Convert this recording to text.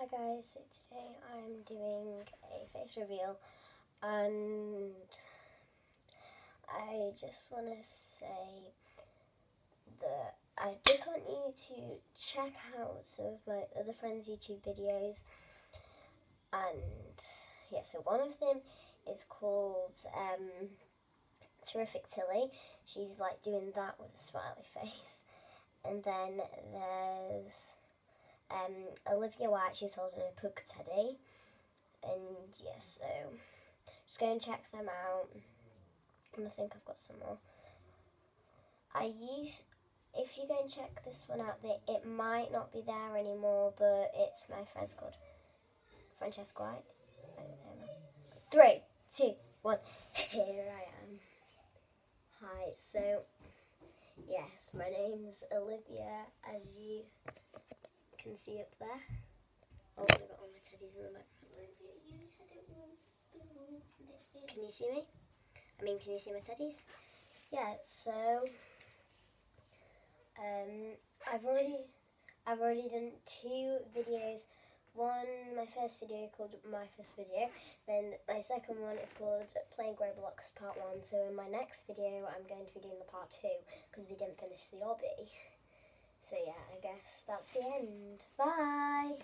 Hi guys, so today I'm doing a face reveal and I just want to say that I just want you to check out some of my other friends' YouTube videos and yeah, so one of them is called um, Terrific Tilly. She's like doing that with a smiley face. And then there's um, Olivia White, she's holding a pug teddy. And yeah, so just go and check them out. And I think I've got some more. I use, if you go and check this one out, they, it might not be there anymore, but it's my friend's called Francesca White. Three, two, one. Here I am. Hi, so yes, my name's Olivia, as you can see up there. Oh, I've got all my teddies in the back. Can you see me? I mean, can you see my teddies? Yeah, so um, I've already I've already done two videos. One, my first video called my first video. Then my second one is called playing Roblox part one. So in my next video, I'm going to be doing the part two because we didn't finish the obby. So yeah, I guess that's the end. Bye!